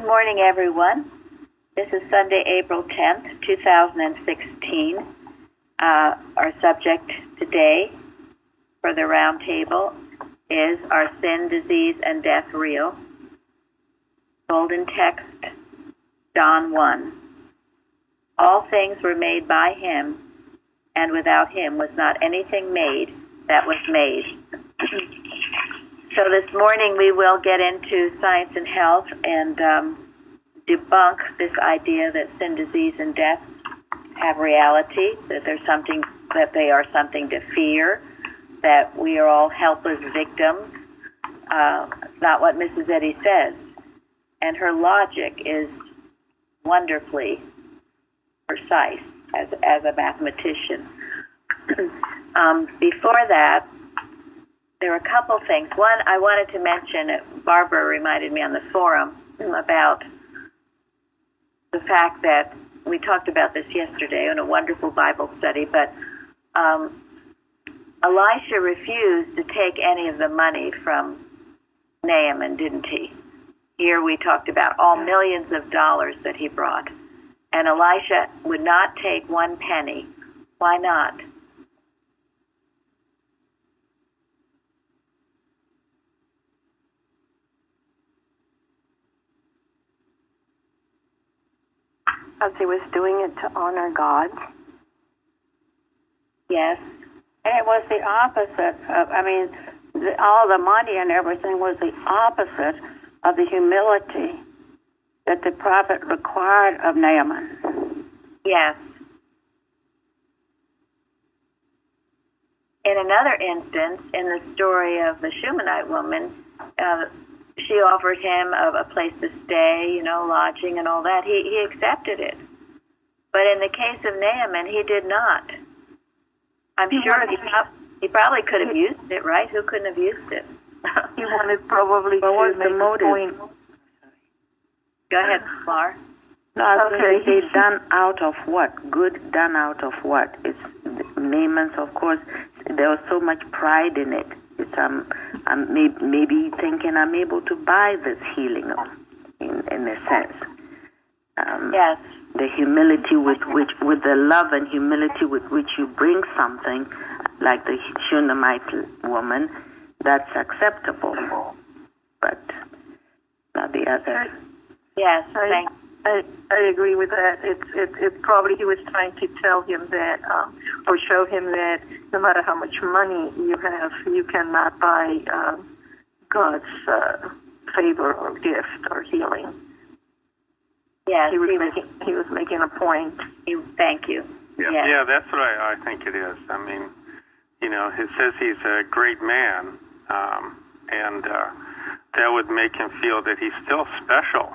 Good morning, everyone. This is Sunday, April 10th, 2016. Uh, our subject today for the roundtable is Are Sin, Disease, and Death Real? Golden text, John 1. All things were made by him, and without him was not anything made that was made. So this morning we will get into science and health and um, debunk this idea that sin, disease, and death have reality, that there's something that they are something to fear, that we are all helpless victims. Uh, not what Mrs. Eddy says. And her logic is wonderfully precise as, as a mathematician. um, before that, there were a couple things. One, I wanted to mention, Barbara reminded me on the forum about the fact that we talked about this yesterday in a wonderful Bible study, but um, Elisha refused to take any of the money from Naaman, didn't he? Here we talked about all millions of dollars that he brought. And Elisha would not take one penny. Why not? Because he was doing it to honor God. Yes. And it was the opposite of, I mean, the, all the money and everything was the opposite of the humility that the prophet required of Naaman. Yes. In another instance, in the story of the Shunammite woman, uh, she offered him a, a place to stay, you know, lodging and all that. He he accepted it. But in the case of Naaman, he did not. I'm He sure he, prob- he probably could have used it, right? Who couldn't have used it? He wanted probably What to was make the a motive? point. Go ahead, Lar. No, I was Okay. going to say done out of what? Good done out of what? It's Naaman's, of course. There was so much pride in it. It's um, I'm may, maybe thinking I'm able to buy this healing, in in a sense. Um, Yes. The humility with which, with the love and humility with which you bring something, like the Shunammite woman, that's acceptable. But not the other. Yes. I- Thank. I, I agree with that. It's it, it probably he was trying to tell him that, um, or show him that no matter how much money you have, you cannot buy um, God's uh, favor or gift or healing. Yes. He was he was- making he was making a point. he- thank you. Yeah, Yes. yeah, that's what I, I think it is. I mean, you know, it says he's a great man, um, and uh, that would make him feel that he's still special.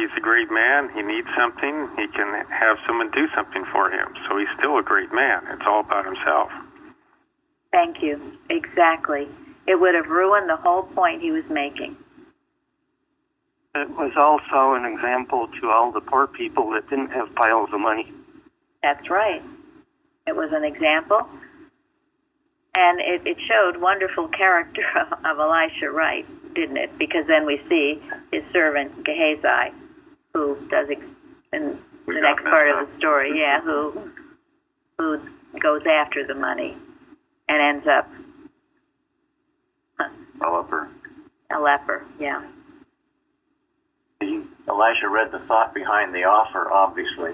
He's a great man. He needs something. He can have someone do something for him. So he's still a great man. It's all about himself. Thank you. Exactly. It would have ruined the whole point he was making. It was also an example to all the poor people that didn't have piles of money. That's right. It was an example. And it, it showed wonderful character of Elisha right, didn't it? Because then we see his servant Gehazi, who does ex- in We the next part of the story, yeah, who who goes after the money and ends up Developer. a leper. Yeah. Elisha read the thought behind the offer, obviously.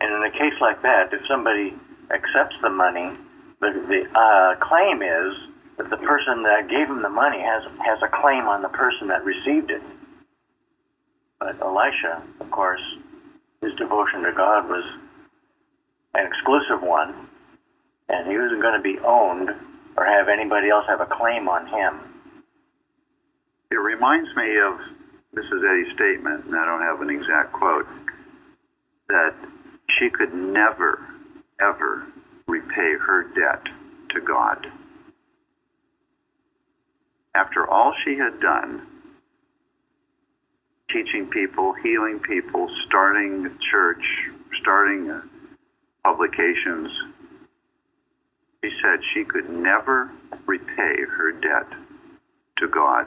And in a case like that, if somebody accepts the money, the, the uh, claim is that the person that gave him the money has has a claim on the person that received it. But Elisha, of course, his devotion to God was an exclusive one, and he wasn't going to be owned or have anybody else have a claim on him. It reminds me of Mrs. Eddy's statement, and I don't have an exact quote, that she could never, ever repay her debt to God. After all she had done, teaching people, healing people, starting a church, starting uh, publications, she said she could never repay her debt to God.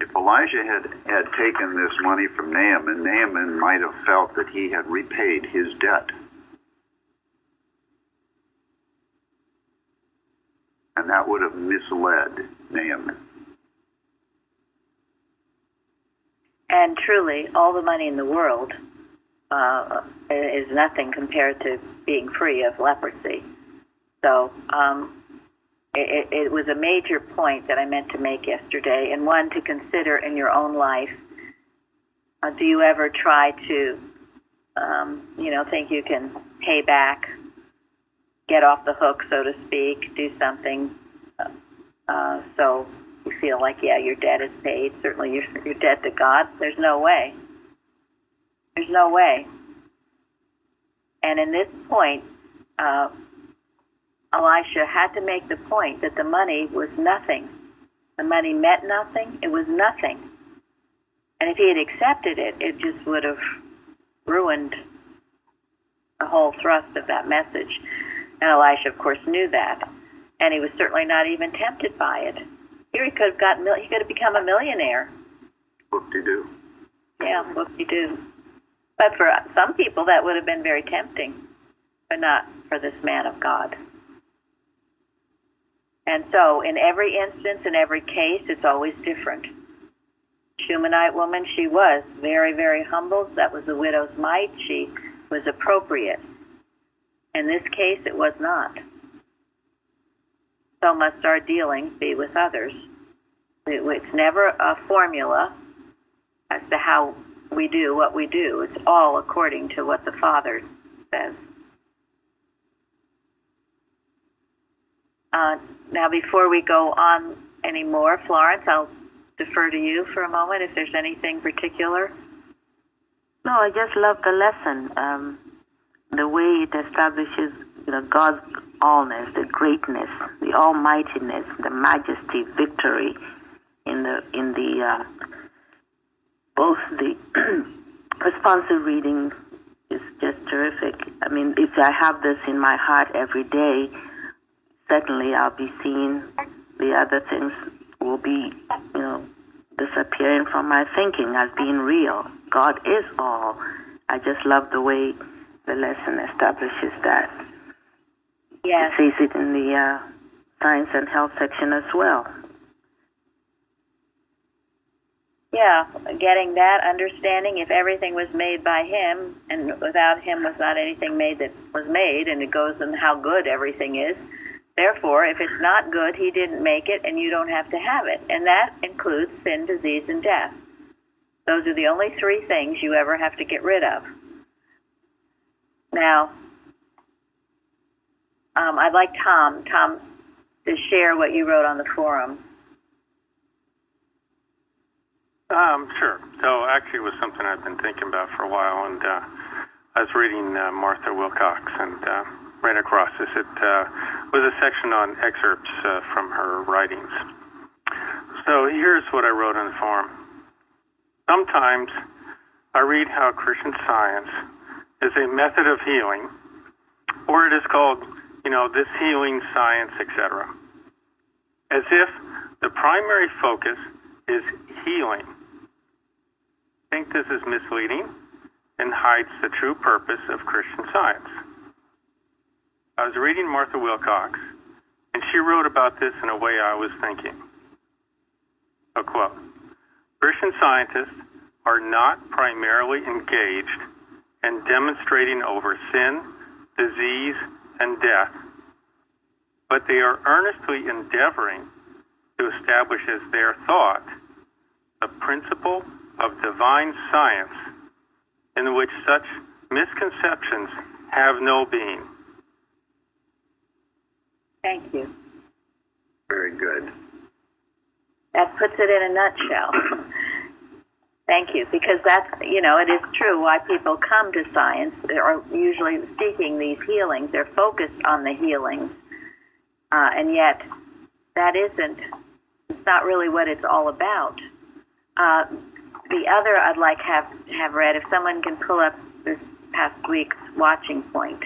If Elijah had, had taken this money from Naaman, Naaman might have felt that he had repaid his debt. And that would have misled Naaman. And truly, all the money in the world uh, is nothing compared to being free of leprosy. So um, it, it was a major point that I meant to make yesterday, and one to consider in your own life. Uh, do you ever try to, um, you know, think you can pay back, get off the hook, so to speak, do something uh, uh, so you feel like, yeah, your debt is paid. Certainly, your your debt to God. There's no way. There's no way. And in this point, uh, Elisha had to make the point that the money was nothing. The money meant nothing. It was nothing. And if he had accepted it, it just would have ruined the whole thrust of that message. And Elisha, of course, knew that. And he was certainly not even tempted by it. Here he could have gotten, he could have become a millionaire. Whoop-de-doo. Yeah, whoop-de-doo. But for some people, that would have been very tempting, but not for this man of God. And so, in every instance, in every case, it's always different. Shunammite woman, she was very, very humble. That was the widow's mite. She was appropriate. In this case, it was not. So must our dealings be with others. It's never a formula as to how we do what we do. It's all according to what the Father says. Uh, now, before we go on any more, Florence, I'll defer to you for a moment if there's anything particular. No, I just love the lesson. Um, the way it establishes, you know, God's allness, the greatness, the almightiness, the majesty, victory in the in the uh, both the responsive reading is just terrific. I mean, if I have this in my heart every day, certainly I'll be seeing the other things will be, you know, disappearing from my thinking as being real. God is all. I just love the way the lesson establishes that. Yes. It says it in the uh, science and health section as well. Yeah, getting that understanding. If everything was made by Him, and without Him was not anything made that was made, and it goes in how good everything is. Therefore, if it's not good, He didn't make it, and you don't have to have it. And that includes sin, disease, and death. Those are the only three things you ever have to get rid of. Now, um, I'd like Tom, Tom, to share what you wrote on the forum. Um, sure. So actually, it was something I've been thinking about for a while, and uh, I was reading uh, Martha Wilcox and uh, ran across this. It uh, was a section on excerpts uh, from her writings. So here's what I wrote on the forum. Sometimes I read how Christian science is a method of healing, or it is called, you know, this healing science, etc. As if the primary focus is healing. I think this is misleading and hides the true purpose of Christian science. I was reading Martha Wilcox, and she wrote about this in a way I was thinking. A quote Christian scientists are not primarily engaged in demonstrating over sin, disease, and death, but they are earnestly endeavoring to establish as their thought the principle of divine science in which such misconceptions have no being. Thank you. Very good. That puts it in a nutshell. Thank you, because that's, you know, it is true why people come to science. They are usually seeking these healings. They're focused on the healings. Uh, and yet, that isn't, it's not really what it's all about. Uh, the other I'd like have have read, if someone can pull up this past week's watching point.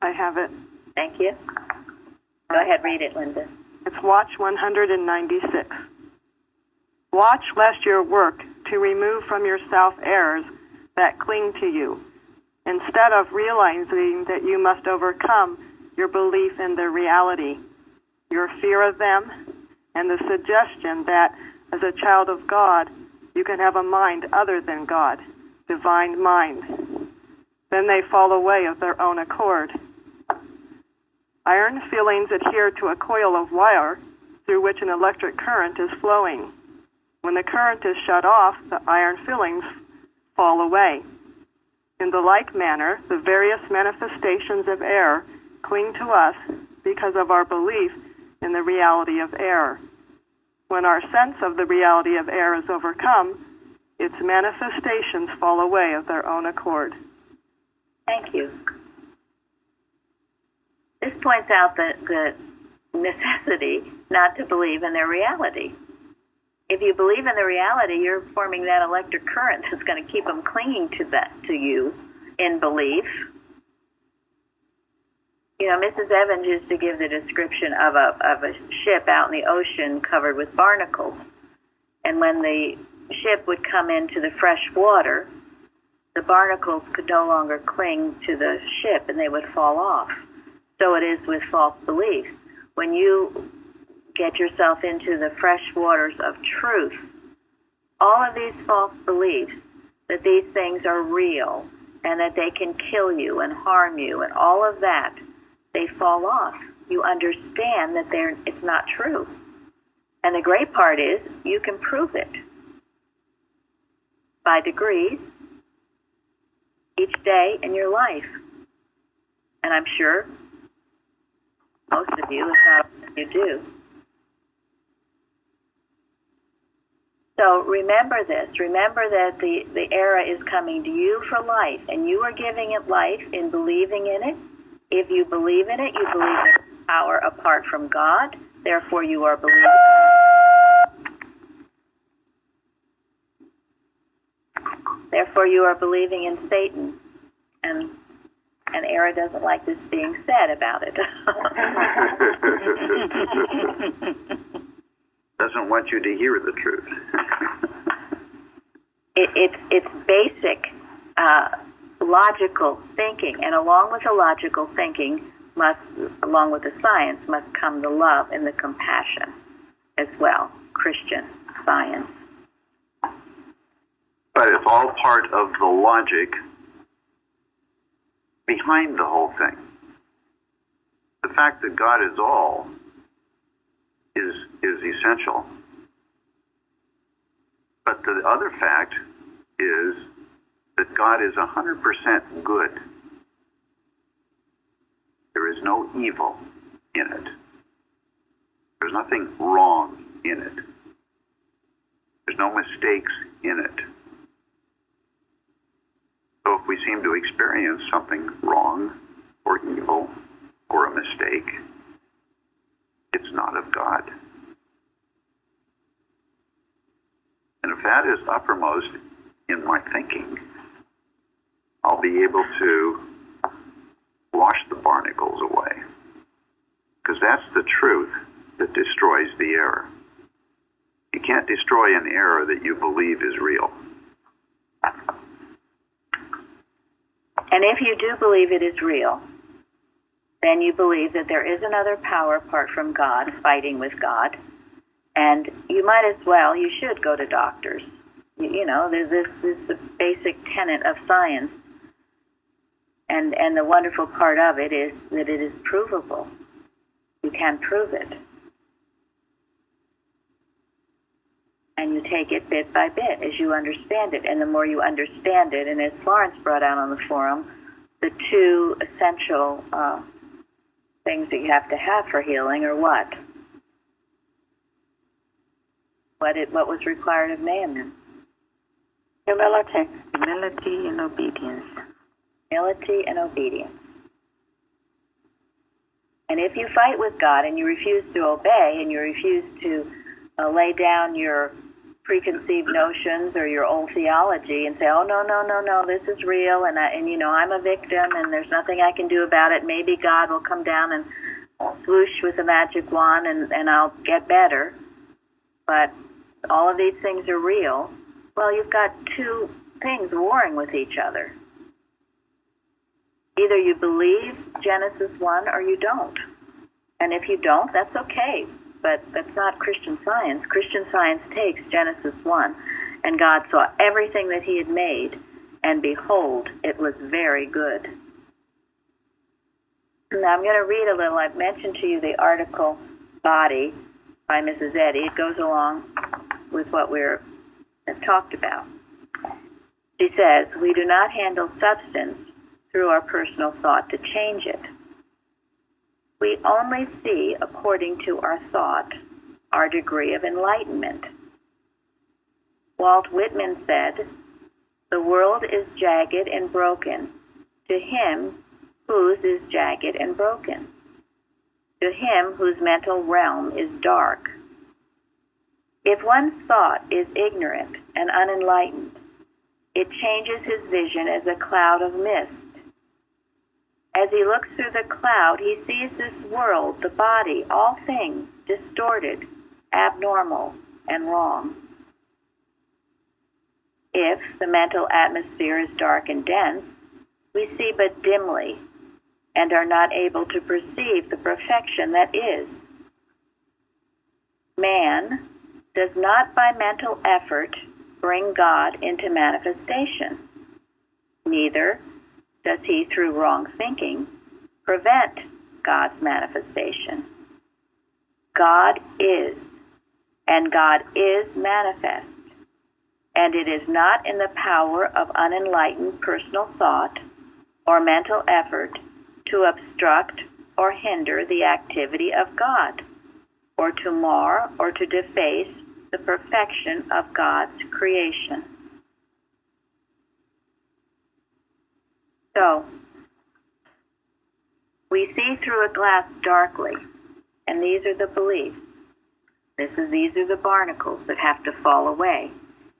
I have it. Thank you. Go ahead, read it, Linda. It's Watch 196. Watch lest your work to remove from yourself errors that cling to you, instead of realizing that you must overcome your belief in their reality, your fear of them, and the suggestion that as a child of God, you can have a mind other than God, divine mind. Then they fall away of their own accord. Iron filings adhere to a coil of wire through which an electric current is flowing. When the current is shut off, the iron fillings fall away. In the like manner, the various manifestations of error cling to us because of our belief in the reality of error. When our sense of the reality of error is overcome, its manifestations fall away of their own accord. Thank you. This points out the, the necessity not to believe in their reality. If you believe in the reality, you're forming that electric current that's going to keep them clinging to that to you in belief. You know, Mrs. Evans used to give the description of a of a ship out in the ocean covered with barnacles, and when the ship would come into the fresh water, the barnacles could no longer cling to the ship and they would fall off. So it is with false beliefs. When you get yourself into the fresh waters of truth, all of these false beliefs that these things are real and that they can kill you and harm you and all of that, they fall off. You understand that they're, it's not true. And the great part is you can prove it by degrees each day in your life. And I'm sure most of you, if not you, do. So remember this. Remember that the, the error is coming to you for life, and you are giving it life in believing in it. If you believe in it, you believe in power apart from God. Therefore, you are believing. Therefore, you are believing in Satan, and and Error doesn't like this being said about it. Doesn't want you to hear the truth. it, it's it's basic uh, logical thinking, and along with the logical thinking must, along with the science, must come the love and the compassion as well. Christian science. But it's all part of the logic behind the whole thing. The fact that God is all is is essential. But the other fact is that God is 100% good. There is no evil in it. There's nothing wrong in it. There's no mistakes in it. So if we seem to experience something wrong or evil or a mistake, it's not of God. And if that is uppermost in my thinking, I'll be able to wash the barnacles away. Because that's the truth that destroys the error. You can't destroy an error that you believe is real. And if you do believe it is real, then you believe that there is another power apart from God fighting with God. And you might as well, you should go to doctors. You, you know, this, this is the basic tenet of science. And, and the wonderful part of it is that it is provable. You can prove it. And you take it bit by bit as you understand it. And the more you understand it, and as Florence brought out on the forum, the two essential uh, things that you have to have for healing are what? What it what was required of Naaman? Humility. Humility and obedience. Humility and obedience. And if you fight with God and you refuse to obey and you refuse to uh, lay down your preconceived notions or your old theology and say, "Oh no, no, no, no, this is real," and I, and you know I'm a victim, and there's nothing I can do about it. Maybe God will come down and swoosh with a magic wand, and and I'll get better. But all of these things are real. Well, you've got two things warring with each other. Either you believe Genesis 1 or you don't. And if you don't, that's okay. But that's not Christian science. Christian science takes Genesis 1, and God saw everything that He had made, and behold, it was very good. Now I'm going to read a little. I've mentioned to you the article Body by Mrs. Eddy. It goes along with what we're have talked about. She says, We do not handle substance through our personal thought to change it. We only see, according to our thought, our degree of enlightenment. Walt Whitman said, The world is jagged and broken to him whose is jagged and broken, to him whose mental realm is dark. If one's thought is ignorant and unenlightened, it changes his vision as a cloud of mist. As he looks through the cloud, he sees this world, the body, all things distorted, abnormal, and wrong. If the mental atmosphere is dark and dense, we see but dimly and are not able to perceive the perfection that is. Man does not by mental effort bring God into manifestation. Neither does he, through wrong thinking, prevent God's manifestation. God is, and God is manifest, and it is not in the power of unenlightened personal thought or mental effort to obstruct or hinder the activity of God, or to mar or to deface the perfection of God's creation. So, we see through a glass darkly, and these are the beliefs. This is, these are the barnacles that have to fall away.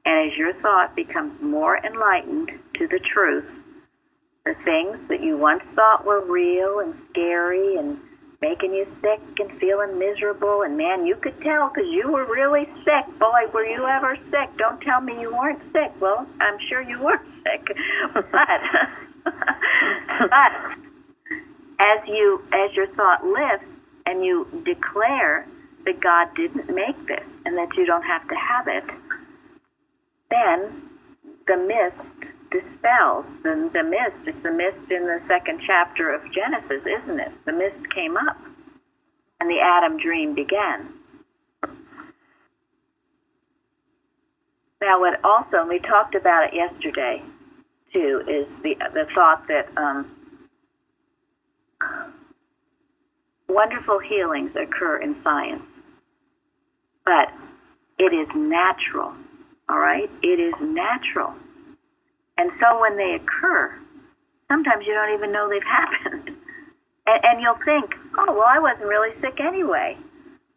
And as your thought becomes more enlightened to the truth, the things that you once thought were real and scary and making you sick and feeling miserable, and man, you could tell because you were really sick. Boy, were you ever sick? Don't tell me you weren't sick. Well, I'm sure you were sick, but but as you as your thought lifts and you declare that God didn't make this and that you don't have to have it, then the mist dispels. The, the mist, it's the mist in the second chapter of Genesis, isn't it? The mist came up and the Adam dream began. Now, what also, we talked about it yesterday too, is the, the thought that um, wonderful healings occur in science, but it is natural, all right? It is natural. And so when they occur, sometimes you don't even know they've happened. And, and you'll think, oh, well, I wasn't really sick anyway.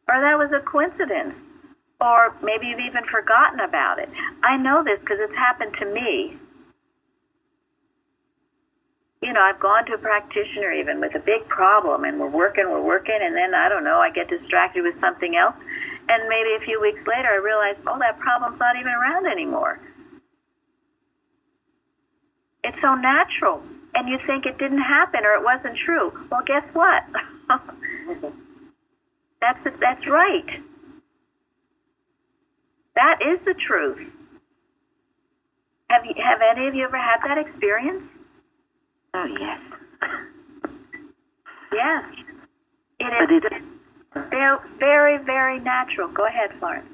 Or that was a coincidence. Or maybe you've even forgotten about it. I know this because it's happened to me. You know, I've gone to a practitioner even with a big problem, and we're working, we're working, and then I don't know, I get distracted with something else. And maybe a few weeks later, I realize, oh, that problem's not even around anymore. It's so natural. And you think it didn't happen or it wasn't true. Well, guess what? that's that's right. That is the truth. Have you have any of you ever had that experience? Oh, yes. Yes. It But is it's- very, very, very natural. Go ahead, Florence.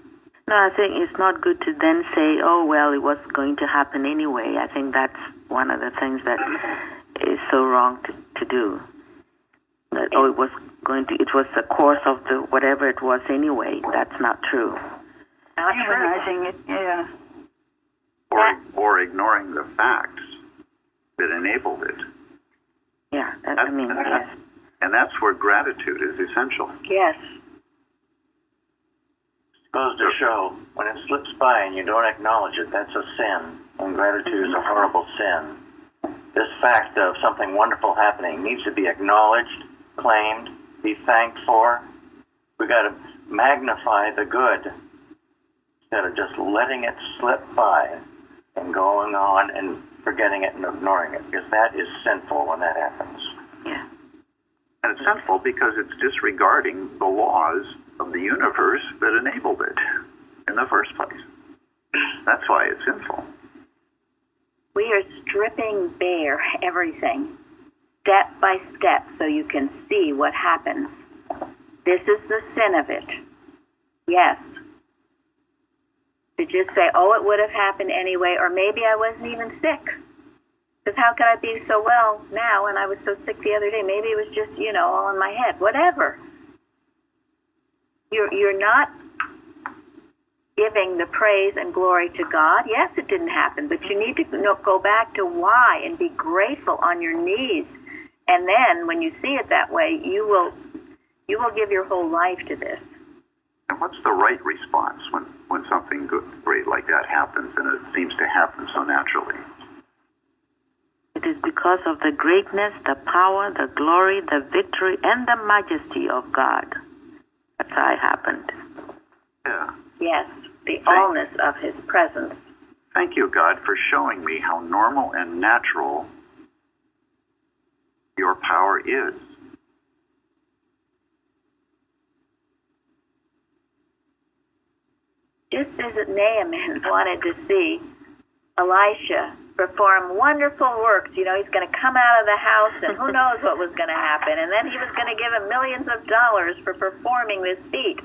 No, I think it's not good to then say, oh, well, it was going to happen anyway. I think that's one of the things that is so wrong to, to do. That, oh, it was going to, it was the course of the whatever it was anyway. That's not true. Not true. Humanizing it, yeah. Or, or ignoring the facts that enabled it. Yeah, that, I mean, yes. And that's where gratitude is essential. Yes. Goes to show when it slips by and you don't acknowledge it, that's a sin. Ingratitude is a mm-hmm. horrible sin. This fact of something wonderful happening needs to be acknowledged, claimed, be thanked for. We got to magnify the good instead of just letting it slip by and going on and forgetting it and ignoring it, because that is sinful when that happens. Yeah. And it's sinful because it's disregarding the laws of the universe that enabled it in the first place. That's why it's sinful. We are stripping bare everything, step by step, so you can see what happens. This is the sin of it. Yes. To just say, oh, it would have happened anyway, or maybe I wasn't even sick. Because how could I be so well now and I was so sick the other day? Maybe it was just, you know, all in my head. Whatever. You're, you're not giving the praise and glory to God. Yes, it didn't happen, but you need to go back to why and be grateful on your knees. And then when you see it that way, you will you will give your whole life to this. And what's the right response when, when something good, great like that happens and it seems to happen so naturally? It is because of the greatness, the power, the glory, the victory, and the majesty of God. That's how it happened. Yeah. Yes, the allness of His presence. Thank you, God, for showing me how normal and natural your power is. Just as Naaman wanted to see Elisha perform wonderful works, you know, he's going to come out of the house and who knows what was going to happen. And then he was going to give him millions of dollars for performing this feat.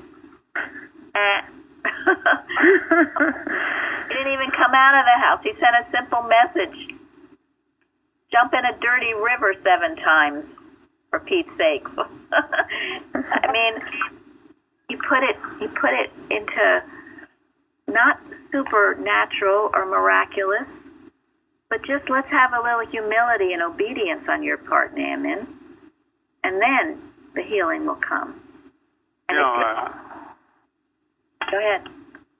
Uh, and he didn't even come out of the house. He sent a simple message. Jump in a dirty river seven times, for Pete's sake. I mean, he put it he put it into not supernatural or miraculous, but just let's have a little humility and obedience on your part, Naaman, and then the healing will come. And You know, uh, go ahead.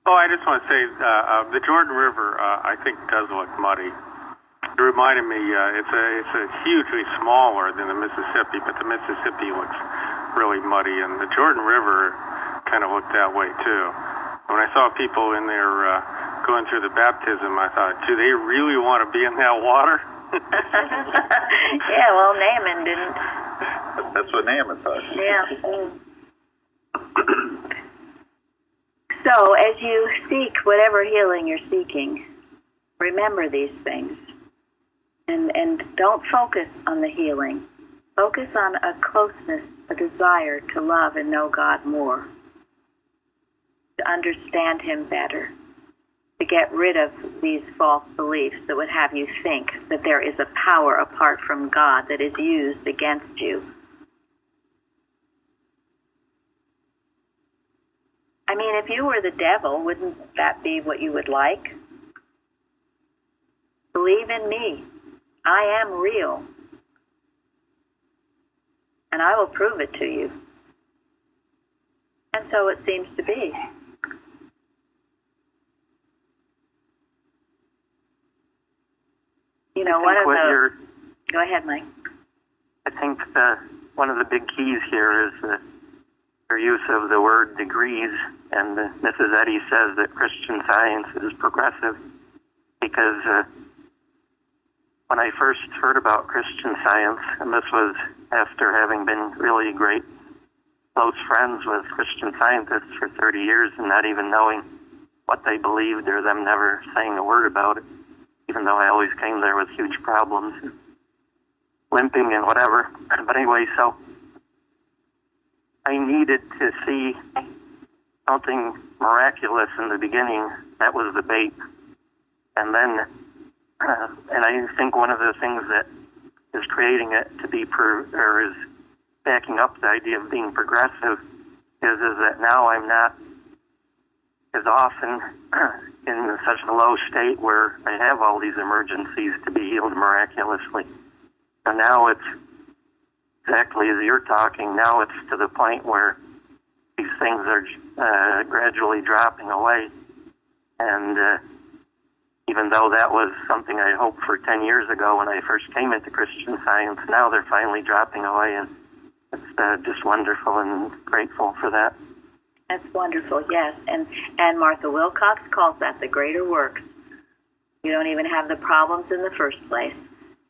Oh, I just want to say uh, uh, the Jordan River, uh, I think, does look muddy. It reminded me, uh, it's a it's a hugely smaller than the Mississippi, but the Mississippi looks really muddy, and the Jordan River kind of looked that way too. When I saw people in there uh, going through the baptism, I thought, do they really want to be in that water? yeah, well, Naaman didn't. That's what Naaman thought. Yeah. So, as you seek whatever healing you're seeking, remember these things. And, and don't focus on the healing. Focus on a closeness, a desire to love and know God more, to understand Him better, to get rid of these false beliefs that would have you think that there is a power apart from God that is used against you. I mean, if you were the devil, wouldn't that be what you would like? Believe in me. I am real. And I will prove it to you. And so it seems to be. You know, one of the. Go ahead, Mike. I think uh, one of the big keys here is the, your use of the word degrees. And uh, Mrs. Eddy says that Christian Science is progressive because uh, when I first heard about Christian Science, and this was after having been really great close friends with Christian scientists for 30 years and not even knowing what they believed or them never saying a word about it, even though I always came there with huge problems limping and whatever. But anyway, so I needed to see something miraculous in the beginning. That was the bait. And then, uh, and I think one of the things that is creating it to be per, or is backing up the idea of being progressive is is that now I'm not as often in such a low state where I have all these emergencies to be healed miraculously. So now it's exactly as you're talking. Now it's to the point where these things are uh, gradually dropping away. And uh, even though that was something I hoped for 10 years ago when I first came into Christian Science, now they're finally dropping away, and it's uh, just wonderful and grateful for that. That's wonderful, yes. And and Martha Wilcox calls that the greater works. You don't even have the problems in the first place.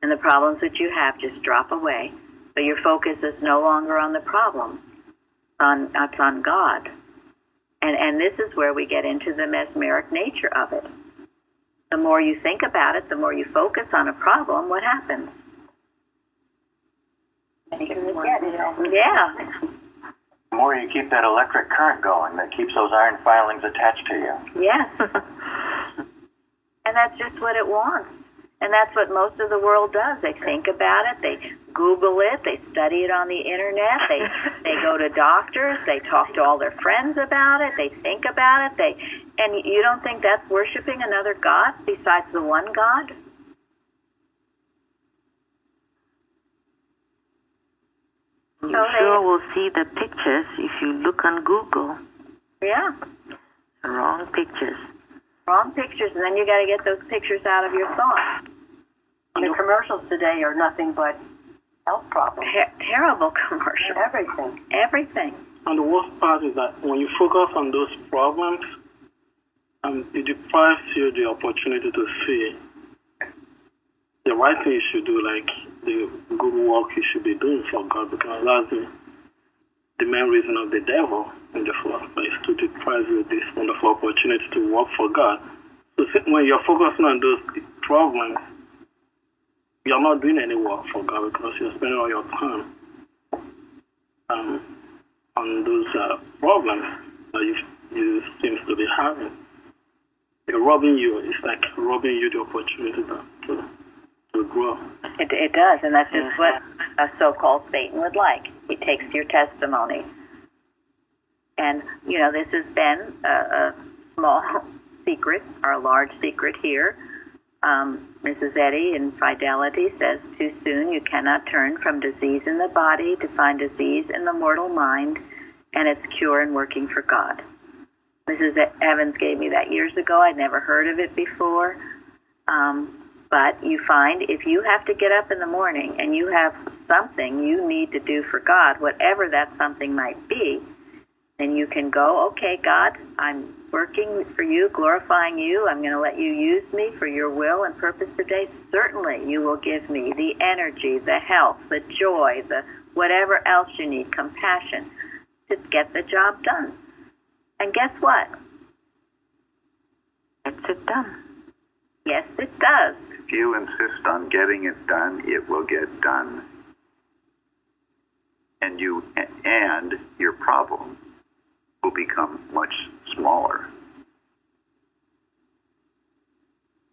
And the problems that you have just drop away. So your focus is no longer on the problem. On it's on God. And and this is where we get into the mesmeric nature of it. The more you think about it, the more you focus on a problem, what happens? Yeah. The more you keep that electric current going, that keeps those iron filings attached to you. Yes. and that's just what it wants. And that's what most of the world does. They think about it, they Google it, they study it on the internet, they they go to doctors, they talk to all their friends about it, they think about it, they and you don't think that's worshiping another god besides the one God? You So they- sure will see the pictures if you look on Google. Yeah. Wrong pictures. Wrong pictures and then you gotta get those pictures out of your thoughts. The commercials today are nothing but health problems. Ter- terrible commercials. Everything. Everything. And the worst part is that when you focus on those problems, um, it deprives you the opportunity to see the right thing you should do, like the good work you should be doing for God, because that's the, the main reason of the devil in the first place, to deprive you of this wonderful opportunity to work for God. So when you're focusing on those problems, you're not doing any work for God because you're spending all your time um, on those uh, problems that you, you seems to be having. They're robbing you. It's like robbing you the opportunity to, It, it does, and that's just what a so-called Satan would like. He takes your testimony, and you know this has been a, a small secret or a large secret here. Um, Mrs. Eddy in Fidelity says, "Too soon you cannot turn from disease in the body to find disease in the mortal mind, and its cure in working for God." Mrs. Evans gave me that years ago. I'd never heard of it before. Um, but you find if you have to get up in the morning and you have something you need to do for God, whatever that something might be, then you can go, okay, God, I'm working for you, glorifying you. I'm going to let you use me for your will and purpose today. Certainly, you will give me the energy, the health, the joy, the whatever else you need, compassion to get the job done. And guess what? Gets it done. Yes, it does. If you insist on getting it done, it will get done. And you and your problem will become much smaller.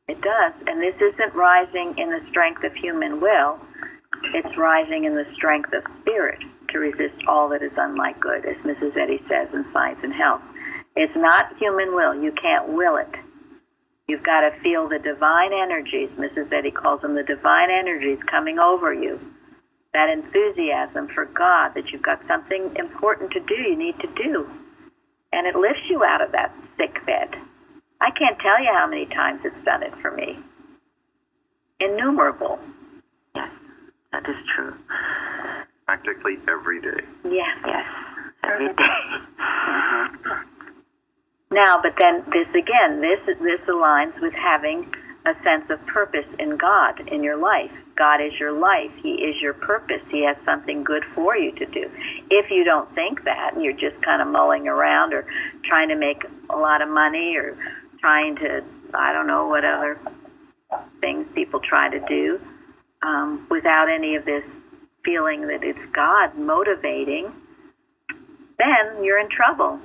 It does. And this isn't rising in the strength of human will, it's rising in the strength of spirit to resist all that is unlike good, as Mrs. Eddy says in Science and Health. It's not human will. You can't will it. You've got to feel the divine energies, Mrs. Eddy calls them the divine energies coming over you. That enthusiasm for God, that you've got something important to do, you need to do. And it lifts you out of that sick bed. I can't tell you how many times it's done it for me. Innumerable. Yes, that is true. Practically every day. Yes. Yes, every day. Now, but then this again, this this aligns with having a sense of purpose in God in your life. God is your life. He is your purpose. He has something good for you to do. If you don't think that and you're just kind of mulling around or trying to make a lot of money or trying to, I don't know what other things people try to do um, without any of this feeling that it's God motivating, then you're in trouble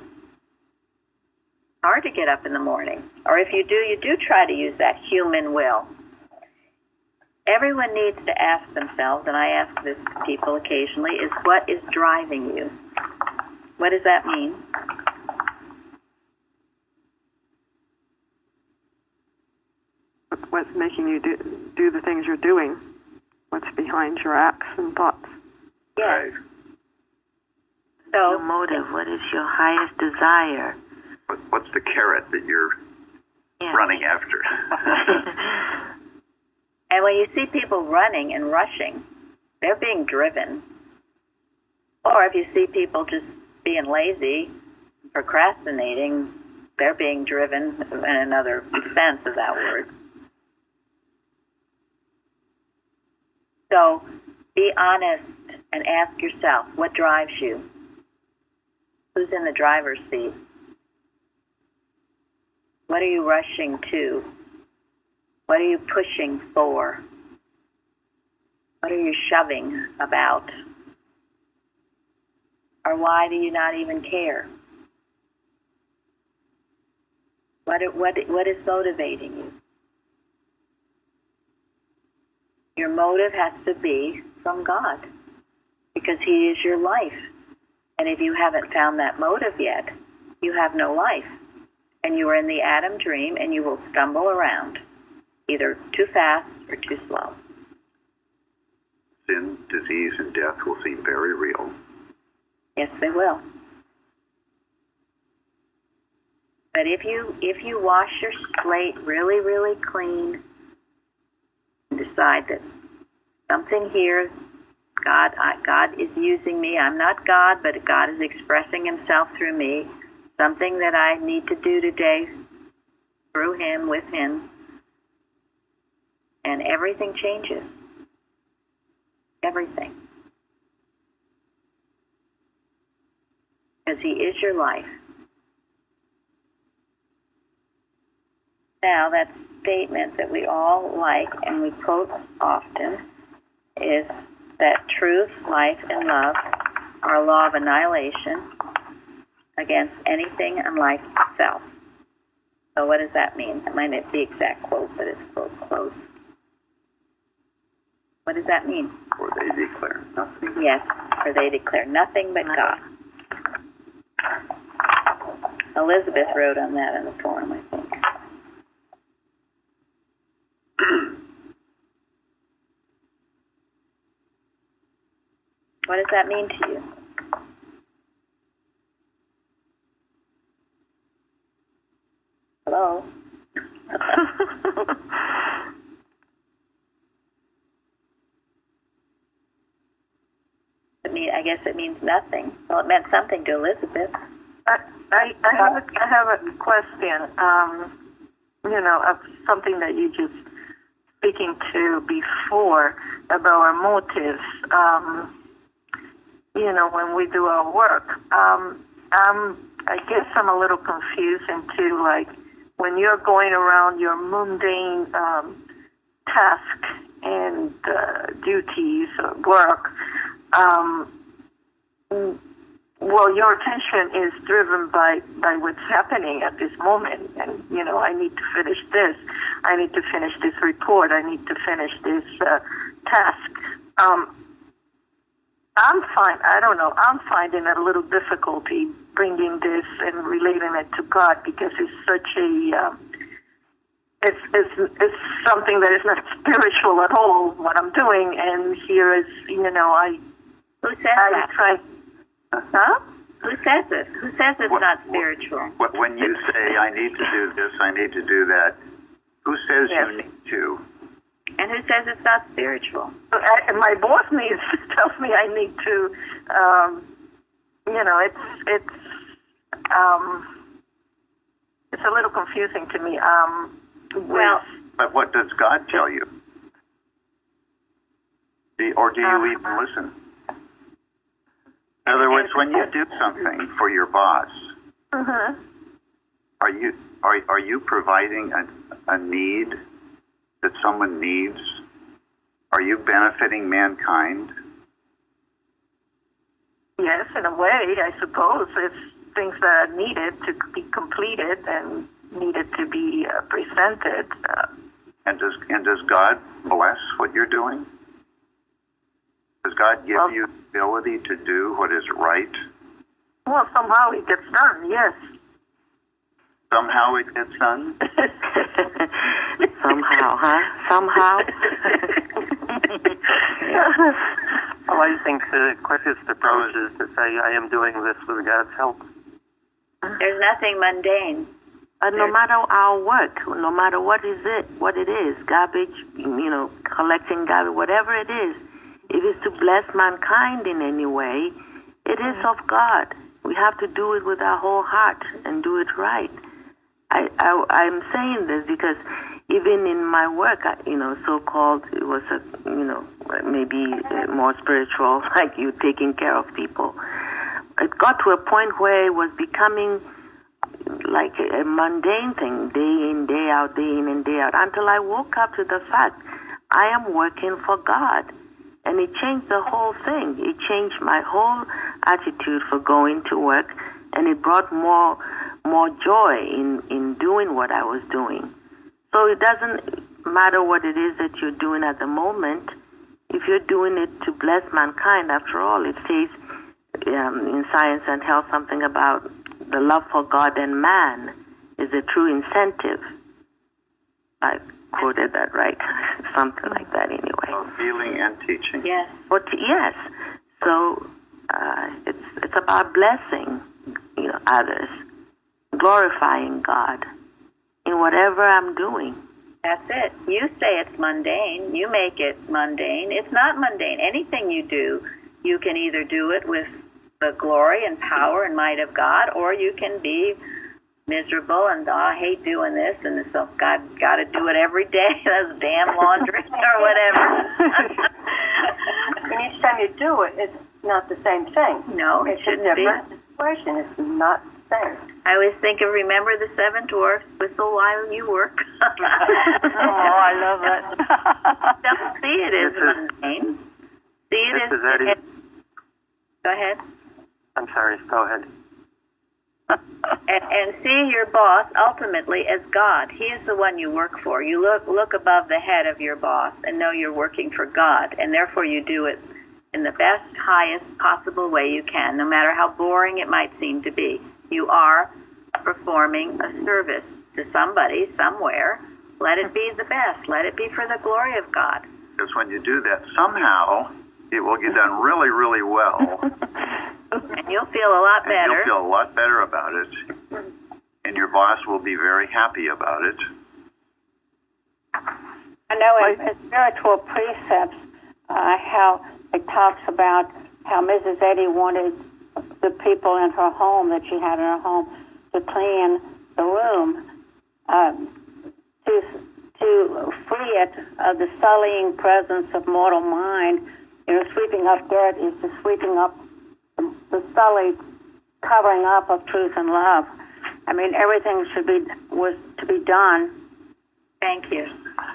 hard to get up in the morning. Or if you do, you do try to use that human will. Everyone needs to ask themselves, and I ask this to people occasionally, is what is driving you? What does that mean? What's making you do, do the things you're doing? What's behind your acts and thoughts? Yes. Your So, motive. What is your highest desire? What, what's the carrot that you're Yeah. running after? and when you see people running and rushing, they're being driven. Or if you see people just being lazy, procrastinating, they're being driven in another sense of that word. So be honest and ask yourself what drives you? Who's in the driver's seat? What are you rushing to? What are you pushing for? What are you shoving about? Or why do you not even care? What, what, what is motivating you? Your motive has to be from God because He is your life. And if you haven't found that motive yet, you have no life. And you are in the Adam dream and you will stumble around, either too fast or too slow. Sin, disease, and death will seem very real. Yes, they will. But if you if you wash your slate really really clean and decide that something here God I, God is using me. I'm not God, but God is expressing himself through me. Something that I need to do today through him with him. And everything changes. Everything. Because he is your life. Now, that statement that we all like and we quote often is that truth, life, and love are a law of annihilation against anything unlike itself. So, what does that mean? That might not be the exact quote, but it's close. close. What does that mean? For they declare nothing. Yes, for they declare nothing but God. Elizabeth wrote on that in the forum, I think. what does that mean to you? Hello? It mean, I guess it means nothing. Well, it meant something to Elizabeth. I, I, I have a, I have a question. Um, you know, of something that you just speaking to before about our motives. Um, you know, when we do our work, um, um, I guess I'm a little confused into like when you're going around your mundane um, task and uh, duties or work. Um, well, your attention is driven by by what's happening at this moment, and you know, I need to finish this. I need to finish this report. I need to finish this uh, task. Um, I'm fine. I don't know. I'm finding it a little difficulty bringing this and relating it to God because it's such a um, it's it's it's something that is not spiritual at all. What I'm doing, and here is you know I Who says I that? try. Huh? Who says it? Who says it's What- not spiritual? What, when you say, I need to do this, I need to do that, who says Yes. you need to? And who says it's not spiritual? I, my boss needs tells me I need to. Um, you know, it's it's um, it's a little confusing to me. Um, with- Well, But what does God tell you? Do, or do you Uh, even listen? In other words, when you do something for your boss, Mhm. are you are are you providing a, a need that someone needs? Are you benefiting mankind? Yes, in a way, I suppose it's things that are needed to be completed and needed to be uh, presented. Uh, And does and does God bless what you're doing? Does God give Well- you the ability to do what is right? well, somehow it gets done. Yes. Somehow it gets done. Somehow, huh? Somehow. Well, I think the quickest approach is to say, I am doing this with God's help. There's nothing mundane. But no matter our work, no matter what is it, what it is, garbage, you know, collecting garbage, whatever it is, if it's to bless mankind in any way, it is mm-hmm. of God. We have to do it with our whole heart and do it right. I, I I'm saying this because even in my work, I, you know, so-called, it was a, you know, maybe more spiritual, like you taking care of people. It got to a point where it was becoming like a, a mundane thing, day in, day out, day in and day out, until I woke up to the fact I am working for God. And it changed the whole thing. It changed my whole attitude for going to work, and it brought more more joy in, in doing what I was doing. So it doesn't matter what it is that you're doing at the moment. If you're doing it to bless mankind, after all, it says um, in Science and Health something about the love for God and man is a true incentive. I quoted that right, something like that anyway. So healing and teaching. Yes. But yes, so uh, it's it's about blessing, you know, others, glorifying God in whatever I'm doing. That's it. You say it's mundane. You make it mundane. It's not mundane. Anything you do, you can either do it with the glory and power and might of God, or you can be miserable and oh, I hate doing this, and so oh, God got to do it every day. That's damn laundry or whatever. and each time you do it, it's not the same thing. no, it It's a shouldn't be. different situation. It's not the same. I always think of remember the seven dwarfs, whistle while you work. Oh, I love that. Don't see it as This is- mundane. See it as. Go ahead. I'm sorry, go ahead. And, and see your boss ultimately as God. He is the one you work for. You look look above the head of your boss and know you're working for God, and therefore you do it in the best, highest possible way you can, no matter how boring it might seem to be. You are performing a service to somebody somewhere. Let it be the best. Let it be for the glory of God. Because when you do that, somehow it will get done really, really well. And you'll feel a lot and better. you'll feel a lot better about it. And your boss will be very happy about it. I know in, in spiritual precepts uh, how it talks about how Mrs. Eddy wanted the people in her home that she had in her home to clean the room um, to to free it of the sullying presence of mortal mind. You know, sweeping up dirt is the sweeping up the, the sullied covering up of truth and love. I mean, everything should be was to be done Thank you.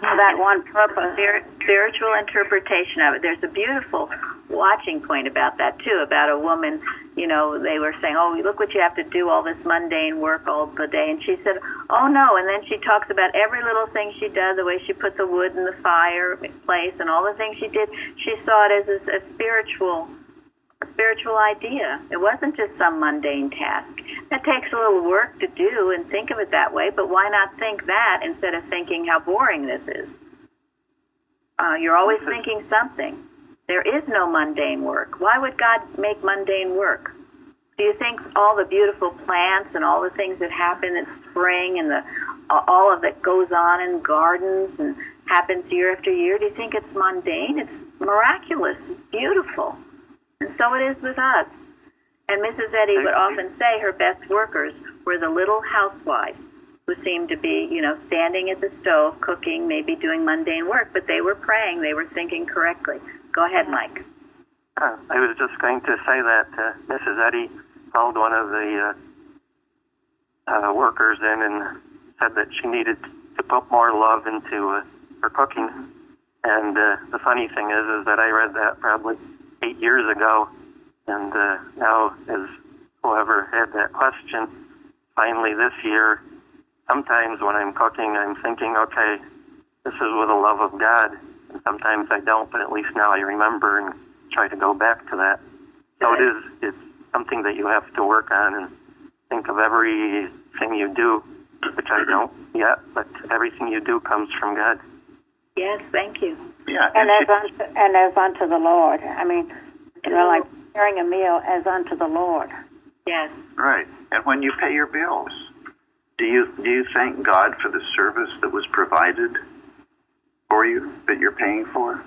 for that one purpose. Spir- spiritual interpretation of it. There's a beautiful watching point about that too. About a woman, you know, they were saying, "Oh, look what you have to do, all this mundane work all the day," and she said, "Oh no!" And then she talks about every little thing she does, the way she put the wood in the fireplace, and all the things she did. She saw it as a, a spiritual spiritual idea. It wasn't just some mundane task. That takes a little work to do and think of it that way, but why not think that instead of thinking how boring this is? Uh, you're always thinking something. There is no mundane work. Why would God make mundane work? Do you think all the beautiful plants and all the things that happen in spring and the all of that goes on in gardens and happens year after year, do you think it's mundane? It's miraculous. It's beautiful. And so it is with us. And Mrs. Eddy would often say her best workers were the little housewives who seemed to be, you know, standing at the stove, cooking, maybe doing mundane work, but they were praying, they were thinking correctly. Go ahead, Mike. Uh, I was just going to say that uh, Mrs. Eddy called one of the uh, uh, workers in and said that she needed to put more love into uh, her cooking. And uh, the funny thing is, is that I read that probably eight years ago, and uh, now as whoever had that question, finally this year, sometimes when I'm cooking, I'm thinking, okay, this is with the love of God. And sometimes I don't, but at least now I remember and try to go back to that. So it is, it's something that you have to work on and think of everything you do, which I don't yet, but everything you do comes from God. Yes, thank you. Yeah, And and as unto, and as unto the Lord. I mean, you know, like preparing a meal as unto the Lord. Yes. Right. And when you pay your bills, do you do you thank God for the service that was provided for you that you're paying for?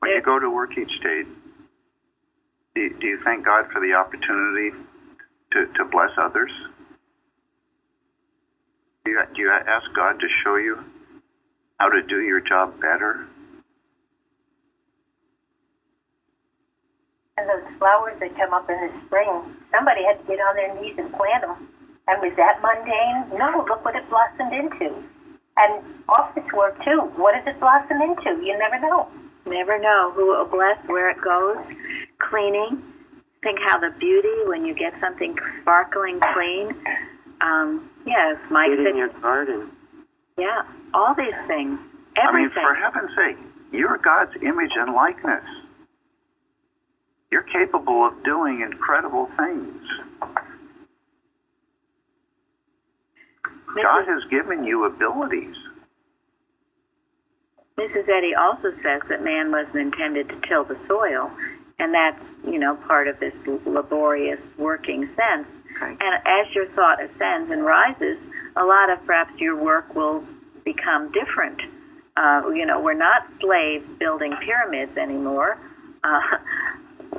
When you go to work each day, do you, do you thank God for the opportunity to, to bless others? Do you, do you ask God to show you how to do your job better? And those flowers that come up in the spring, somebody had to get on their knees and plant them. And was that mundane? No, look what it blossomed into. And office work too. What does it blossom into? You never know. Never know who it will bless, where it goes. Cleaning. Think how the beauty when you get something sparkling clean. Um, yes, Mike said, your garden. yeah, all these things. Everything. I mean, for heaven's sake, you're God's image and likeness. You're capable of doing incredible things. God has given you abilities. Mrs. Eddy also says that man wasn't intended to till the soil, and that's, you know, part of this laborious working sense. Right. And as your thought ascends and rises, a lot of perhaps your work will become different. Uh, you know, we're not slaves building pyramids anymore. Uh,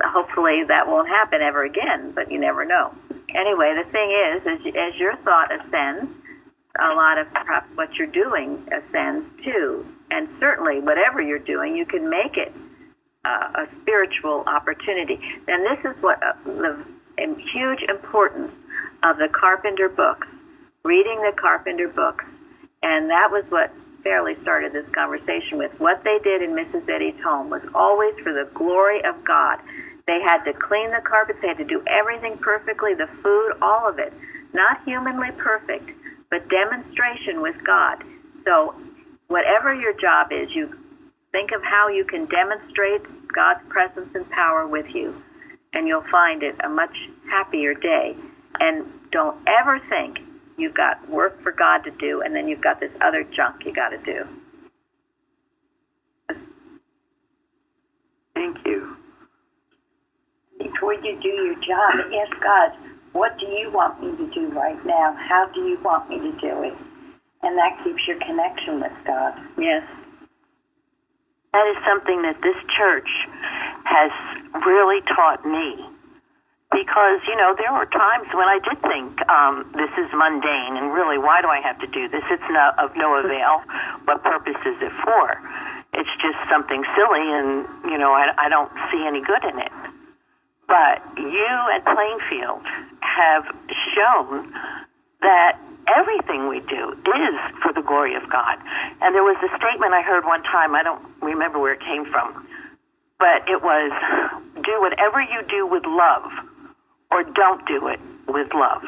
hopefully that won't happen ever again, but you never know. Anyway, the thing is, as, as your thought ascends, a lot of perhaps what you're doing ascends too. And certainly, whatever you're doing, you can make it uh, a spiritual opportunity. And this is what uh, the huge importance of the Carpenter books, reading the Carpenter books. And that was what fairly started this conversation with. What they did in Mrs. Eddy's home was always for the glory of God. They had to clean the carpets, they had to do everything perfectly, the food, all of it. Not humanly perfect, but demonstration with God. So, whatever your job is, you think of how you can demonstrate God's presence and power with you, and you'll find it a much happier day. And don't ever think you've got work for God to do, and then you've got this other junk you got to do. Thank you. Before you do your job, ask God, what do you want me to do right now? How do you want me to do it? And that keeps your connection with God. Yes. That is something that this church has really taught me. Because, you know, there were times when I did think um, this is mundane and really, why do I have to do this? It's no, of no avail. What purpose is it for? It's just something silly and, you know, I, I don't see any good in it. But you at Plainfield have shown that everything we do is for the glory of God. And there was a statement I heard one time, I don't remember where it came from, but it was do whatever you do with love or don't do it with love,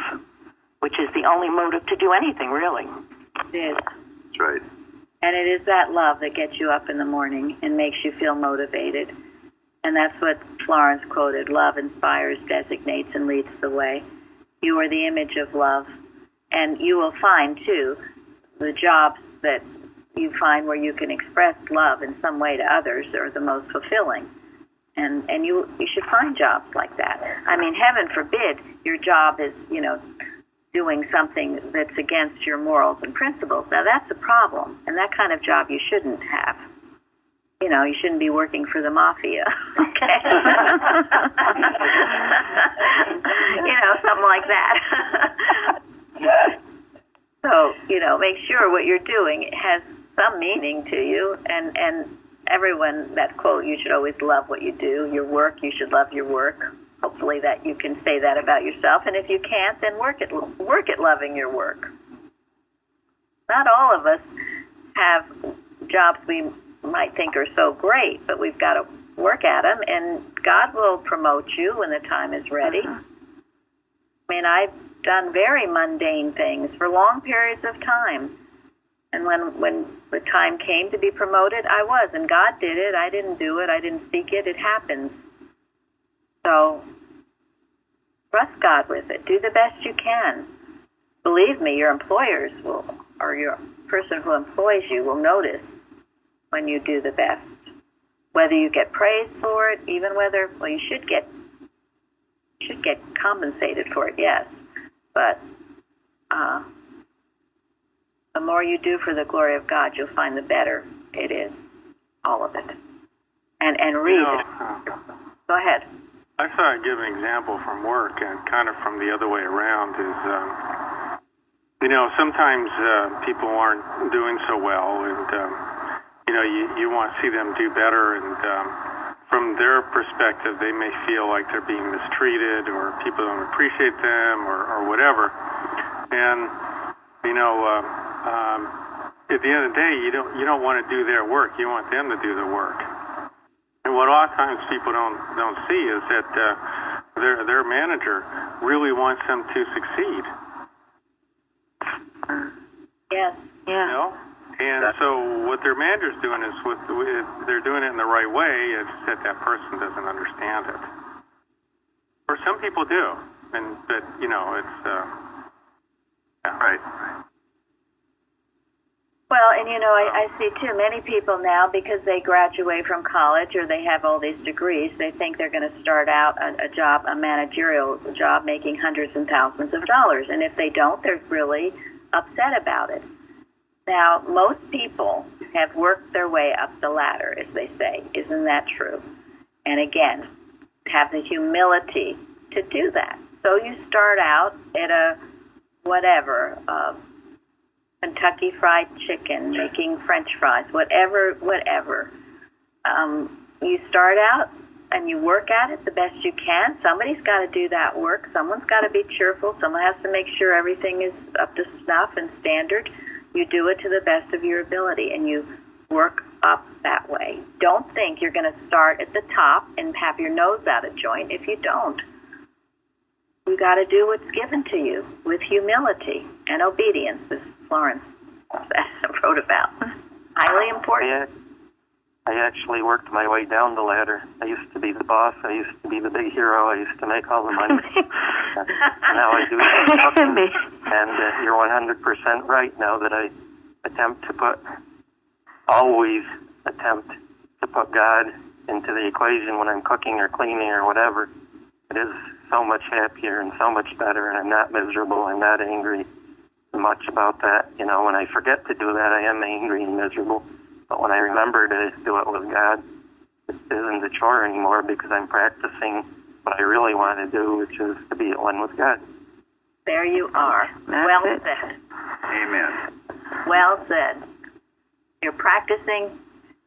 which is the only motive to do anything, really. It is. That's right. And it is that love that gets you up in the morning and makes you feel motivated. And that's what Florence quoted love inspires, designates, and leads the way. You are the image of love. And you will find, too, the jobs that you find where you can express love in some way to others are the most fulfilling. And, and you, you should find jobs like that. I mean, heaven forbid your job is, you know, doing something that's against your morals and principles. Now, that's a problem. And that kind of job you shouldn't have you know, you shouldn't be working for the mafia. Okay. you know, something like that. so, you know, make sure what you're doing has some meaning to you and and everyone that quote you should always love what you do, your work, you should love your work. Hopefully that you can say that about yourself and if you can't then work at work at loving your work. Not all of us have jobs we might think are so great, but we've got to work at them, and God will promote you when the time is ready. Uh-huh. I mean, I've done very mundane things for long periods of time, and when when the time came to be promoted, I was, and God did it. I didn't do it. I didn't seek it. It happens. So trust God with it. Do the best you can. Believe me, your employers will, or your person who employs you will notice when you do the best. Whether you get praise for it, even whether well you should get should get compensated for it, yes. But uh, the more you do for the glory of God, you'll find the better it is, all of it. And and read. You know, it. Go ahead. I thought I'd give an example from work and kind of from the other way around is, um, you know, sometimes uh, people aren't doing so well and, um, you know, you, you want to see them do better and um, from their perspective, they may feel like they're being mistreated or people don't appreciate them or, or whatever. And, you know, uh, um, at the end of the day, you don't, you don't want to do their work. You want them to do the work. And what a lot of times people don't don't see is that uh, their their manager really wants them to succeed. Yes. Yeah. You know, and so what their manager's doing is with, with they're doing it in the right way. It's that that person doesn't understand it, or some people do, and but you know it's uh, yeah. Right. Well, and you know, I, I see too many people now because they graduate from college or they have all these degrees, they think they're going to start out a, a job, a managerial job, making hundreds and thousands of dollars. And if they don't, they're really upset about it. Now, most people have worked their way up the ladder, as they say. Isn't that true? And again, have the humility to do that. So you start out at a whatever, uh, Kentucky Fried Chicken, making French fries, whatever, whatever. Um, you start out and you work at it the best you can. Somebody's got to do that work. Someone's got to be cheerful. Someone has to make sure everything is up to snuff and standard. You do it to the best of your ability and you work up that way. Don't think you're going to start at the top and have your nose out of joint if you don't. You got to do what's given to you with humility and obedience, as Florence wrote about. Highly important. I, actually worked my way down the ladder. I used to be the boss. I used to be the big hero. I used to make all the money. now I do nothing. And uh, you're 100% right now that I attempt to put, always attempt to put God into the equation when I'm cooking or cleaning or whatever. It is so much happier and so much better, and I'm not miserable. I'm not angry much about that. You know, when I forget to do that, I am angry and miserable. But when I remember to do it with God, it isn't a chore anymore because I'm practicing what I really want to do, which is to be at one with God. There you are. That's well it. said. Amen. Well said. You're practicing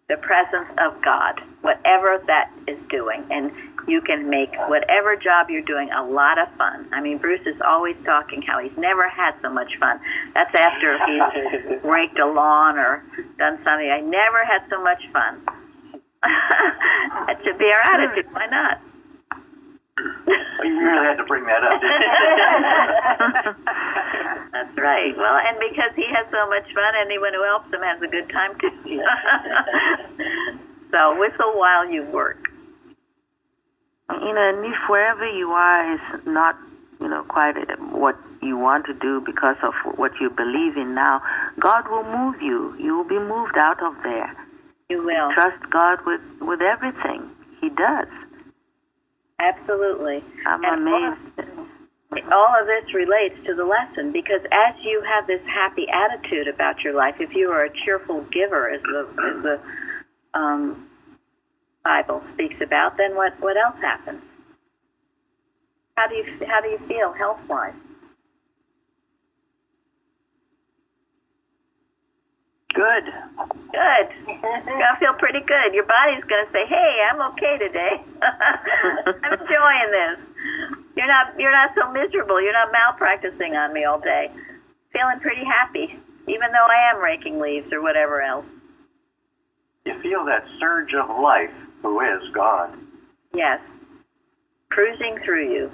the presence of God, whatever that is doing, and you can make whatever job you're doing a lot of fun. I mean, Bruce is always talking how he's never had so much fun. That's after he's raked a lawn or done something. I never had so much fun. that should be our attitude. Why not? Oh, you really had to bring that up. That's right. Well, and because he has so much fun, anyone who helps him has a good time too. so whistle while you work. You know, and if wherever you are is not, you know, quite what you want to do because of what you believe in now, God will move you. You will be moved out of there. You will. Trust God with with everything. He does. Absolutely. I'm And amazed. all of this relates to the lesson because as you have this happy attitude about your life, if you are a cheerful giver, as the as the um, Bible speaks about, then what what else happens? How do you how do you feel health wise? Good. Good. You're gonna feel pretty good. Your body's gonna say, "Hey, I'm okay today. I'm enjoying this. You're not you're not so miserable. You're not malpracticing on me all day. Feeling pretty happy, even though I am raking leaves or whatever else. You feel that surge of life, who is God. Yes, cruising through you.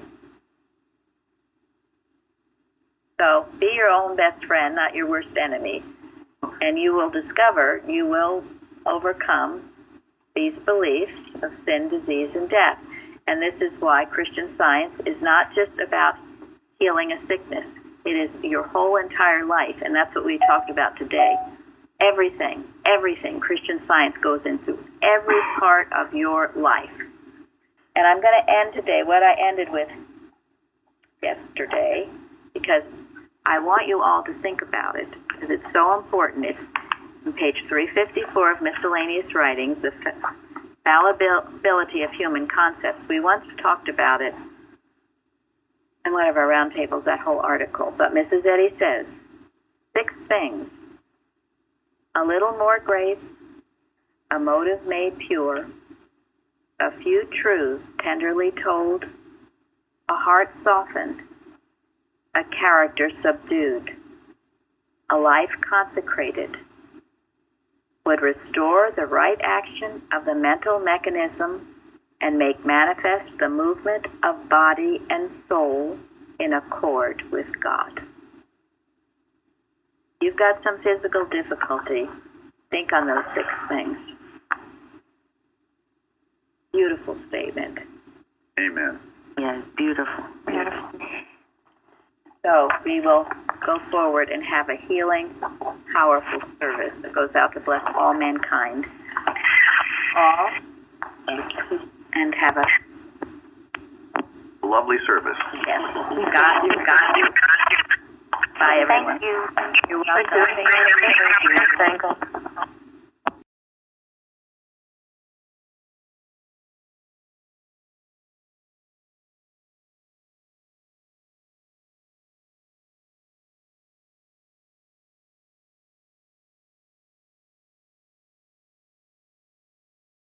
So be your own best friend, not your worst enemy, and you will discover you will overcome these beliefs of sin, disease, and death. And this is why Christian science is not just about healing a sickness. It is your whole entire life, and that's what we talked about today. Everything, everything Christian science goes into every part of your life. And I'm going to end today what I ended with yesterday because I want you all to think about it because it's so important. It's on page 354 of Miscellaneous Writings, The Fallibility of Human Concepts. We once talked about it in one of our roundtables, that whole article. But Mrs. Eddy says six things a little more grace, a motive made pure, a few truths tenderly told, a heart softened, a character subdued, a life consecrated, would restore the right action of the mental mechanism and make manifest the movement of body and soul in accord with God. You've got some physical difficulty. Think on those six things. Beautiful statement. Amen. Yes, beautiful. Beautiful. So we will go forward and have a healing, powerful service that goes out to bless all mankind. All. And have a Lovely service. yes. God, God, God. Bye, everyone. Thank you. You're welcome. Thank you.